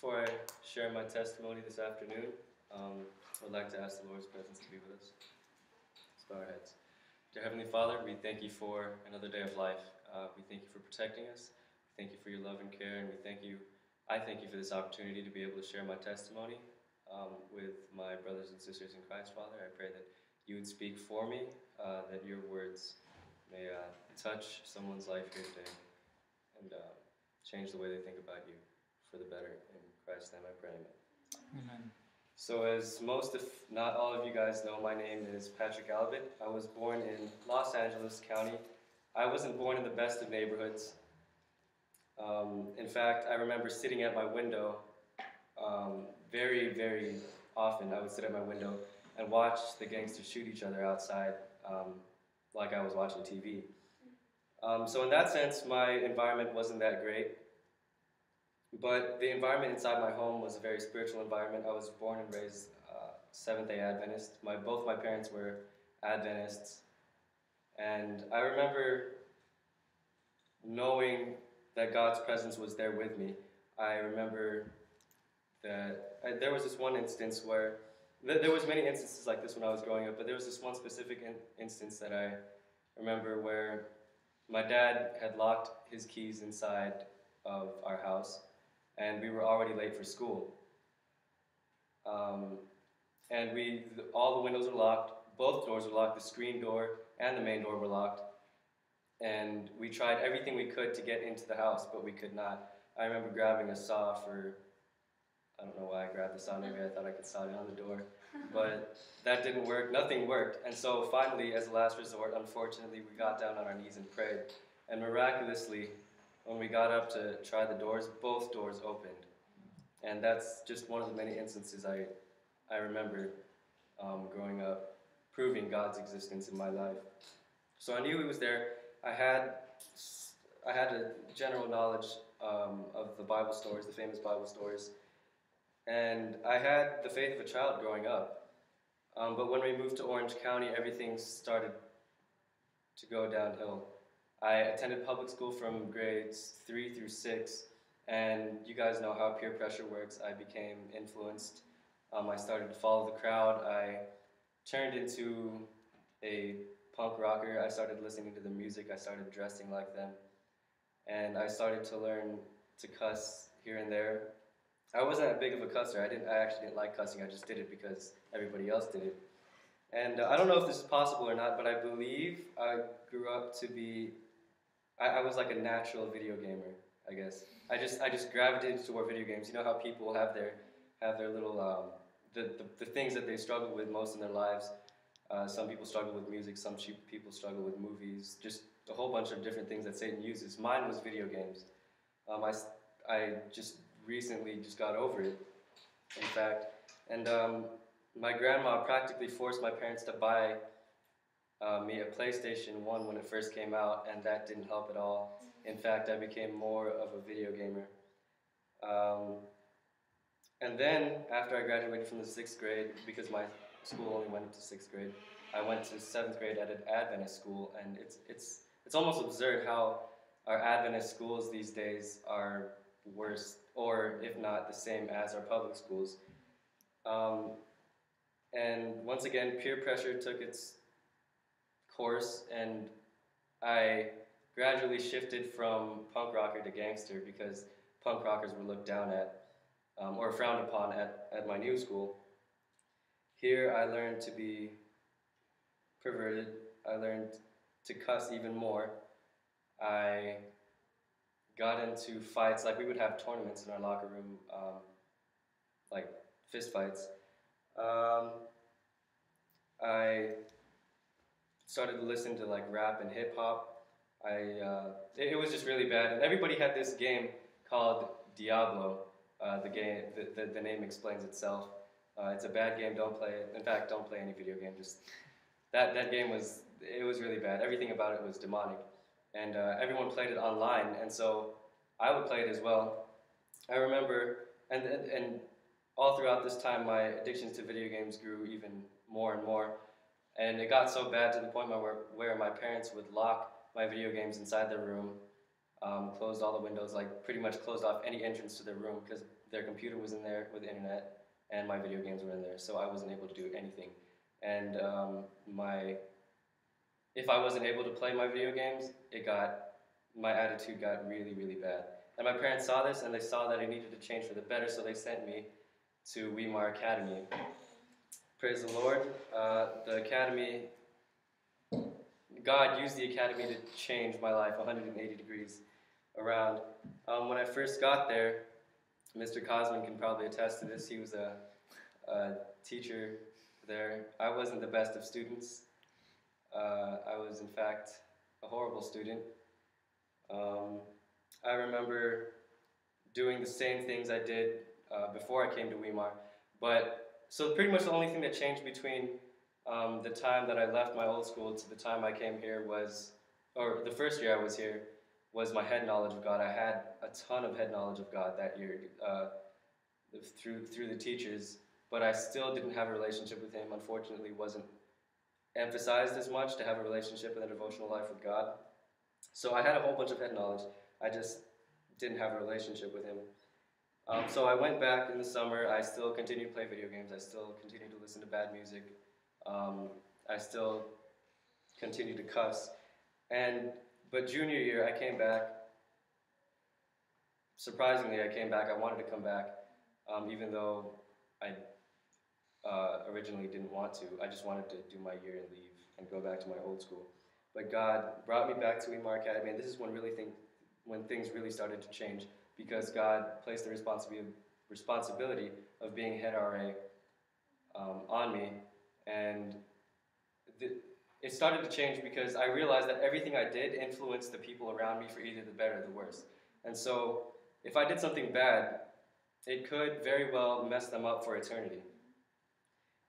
Before I share my testimony this afternoon, um, I would like to ask the Lord's presence to be with us. Let's bow our heads. Dear Heavenly Father, we thank you for another day of life. Uh, we thank you for protecting us. We thank you for your love and care, and we thank you. I thank you for this opportunity to be able to share my testimony um, with my brothers and sisters in Christ, Father. I pray that you would speak for me, uh, that your words may uh, touch someone's life here today and uh, change the way they think about you for the better. Christ's name I pray, amen. Amen. So, as most, if not all of you guys know, my name is Patrick Albert. I was born in Los Angeles County. I wasn't born in the best of neighborhoods. Um, in fact, I remember sitting at my window um, very, very often. I would sit at my window and watch the gangsters shoot each other outside um, like I was watching TV. Um, so, in that sense, my environment wasn't that great. But the environment inside my home was a very spiritual environment. I was born and raised uh, Seventh Day Adventist. My both my parents were Adventists, and I remember knowing that God's presence was there with me. I remember that I, there was this one instance where th- there was many instances like this when I was growing up, but there was this one specific in- instance that I remember where my dad had locked his keys inside of our house and we were already late for school. Um, and we, all the windows were locked, both doors were locked, the screen door and the main door were locked. And we tried everything we could to get into the house, but we could not. I remember grabbing a saw for, I don't know why I grabbed the saw, maybe I thought I could saw down the door. But that didn't work, nothing worked. And so finally, as a last resort, unfortunately, we got down on our knees and prayed. And miraculously, when we got up to try the doors, both doors opened. And that's just one of the many instances I, I remember um, growing up, proving God's existence in my life. So I knew He was there. I had, I had a general knowledge um, of the Bible stories, the famous Bible stories. And I had the faith of a child growing up. Um, but when we moved to Orange County, everything started to go downhill. I attended public school from grades three through six, and you guys know how peer pressure works. I became influenced. Um, I started to follow the crowd. I turned into a punk rocker. I started listening to the music. I started dressing like them. And I started to learn to cuss here and there. I wasn't that big of a cusser. I didn't. I actually didn't like cussing. I just did it because everybody else did it. And uh, I don't know if this is possible or not, but I believe I grew up to be I, I was like a natural video gamer, I guess. I just I just gravitated toward video games. You know how people have their have their little um, the, the, the things that they struggle with most in their lives. Uh, some people struggle with music. Some people struggle with movies. Just a whole bunch of different things that Satan uses. Mine was video games. Um, I I just recently just got over it. In fact, and um, my grandma practically forced my parents to buy uh, me a PlayStation 1 when it first came out, and that didn't help at all. In fact, I became more of a video gamer. Um, and then, after I graduated from the sixth grade, because my school only went to sixth grade, I went to seventh grade at an Adventist school, and it's, it's, it's almost absurd how our Adventist schools these days are worse, or if not the same as our public schools. Um, and once again, peer pressure took its course, and I gradually shifted from punk rocker to gangster because punk rockers were looked down at um, or frowned upon at, at my new school. Here I learned to be perverted. I learned to cuss even more. I got into fights, like we would have tournaments in our locker room, um, like fist fights. Um, I started to listen to like rap and hip hop. I uh, it, it, was just really bad, and everybody had this game called Diablo. Uh, the game, the, the, the, name explains itself. Uh, it's a bad game. Don't play it. In fact, don't play any video game. Just that that game was it was really bad. Everything about it was demonic, and uh, everyone played it online, and so I would play it as well. I remember, and, and and all throughout this time, my addictions to video games grew even more and more. And it got so bad to the point where, where my parents would lock my video games inside their room. um, closed all the windows, like pretty much closed off any entrance to their room because their computer was in there with internet and my video games were in there, so I wasn't able to do anything. And um, my, if I wasn't able to play my video games, it got, my attitude got really, really bad. And my parents saw this and they saw that I needed to change for the better, so they sent me to Weimar Academy. Praise the Lord. Uh, the academy, God used the academy to change my life 180 degrees around. Um, when I first got there, Mr. Cosman can probably attest to this. He was a, a teacher there. I wasn't the best of students. Uh, I was, in fact, a horrible student. Um, I remember doing the same things I did uh, before I came to Weimar. But so pretty much the only thing that changed between um, the time that I left my old school to the time I came here was, or the first year I was here, was my head knowledge of God. I had a ton of head knowledge of God that year uh, through through the teachers, but I still didn't have a relationship with Him. Unfortunately, wasn't emphasized as much to have a relationship and a devotional life with God. So I had a whole bunch of head knowledge. I just didn't have a relationship with Him. Um, so I went back in the summer. I still continued to play video games. I still continued to listen to bad music. Um, I still continued to cuss. And but junior year, I came back. Surprisingly, I came back. I wanted to come back, um, even though I uh, originally didn't want to. I just wanted to do my year and leave and go back to my old school. But God brought me back to Weimar Academy, and this is when really think, when things really started to change because God placed the responsibility responsibility of being head RA um, on me, and the, it started to change because I realized that everything I did influenced the people around me for either the better or the worse. And so, if I did something bad, it could very well mess them up for eternity.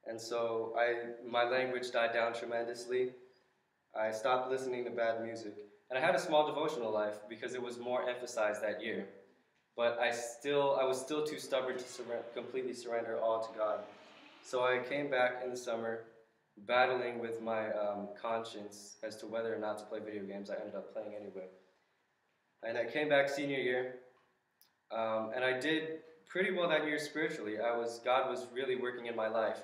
And so, I my language died down tremendously. I stopped listening to bad music, and I had a small devotional life because it was more emphasized that year. But I still, I was still too stubborn to completely surrender all to God. So I came back in the summer, battling with my um, conscience as to whether or not to play video games. I ended up playing anyway. And I came back senior year, um, and I did pretty well that year spiritually. I was God was really working in my life,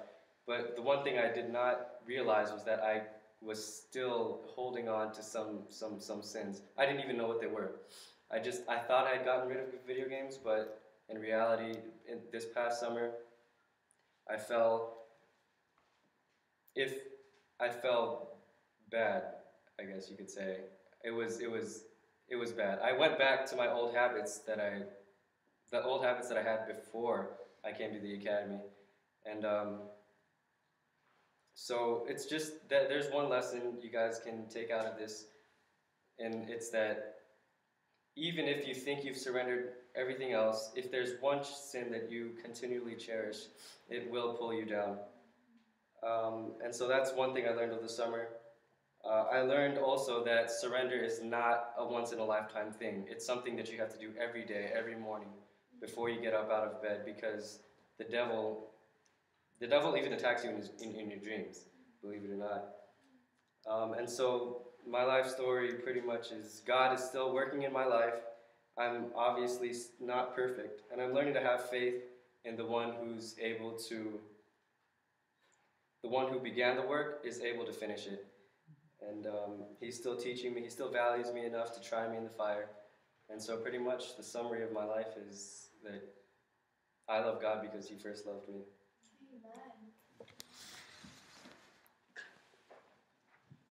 but the one thing I did not realize was that I was still holding on to some some some sins. I didn't even know what they were. I just I thought I had gotten rid of video games, but in reality, in this past summer, I fell. If I felt bad, I guess you could say it was it was it was bad. I went back to my old habits that I, the old habits that I had before I came to the academy, and um, so it's just that there's one lesson you guys can take out of this, and it's that even if you think you've surrendered everything else, if there's one sin that you continually cherish, it will pull you down. Um, and so that's one thing I learned over the summer. Uh, I learned also that surrender is not a once in a lifetime thing. It's something that you have to do every day, every morning, before you get up out of bed, because the devil, the devil even attacks you in, his, in, in your dreams, believe it or not. Um, and so my life story pretty much is God is still working in my life. I'm obviously not perfect, and I'm learning to have faith in the one who's able to, the one who began the work is able to finish it. And um, he's still teaching me, he still values me enough to try me in the fire. And so, pretty much, the summary of my life is that I love God because he first loved me. Amen.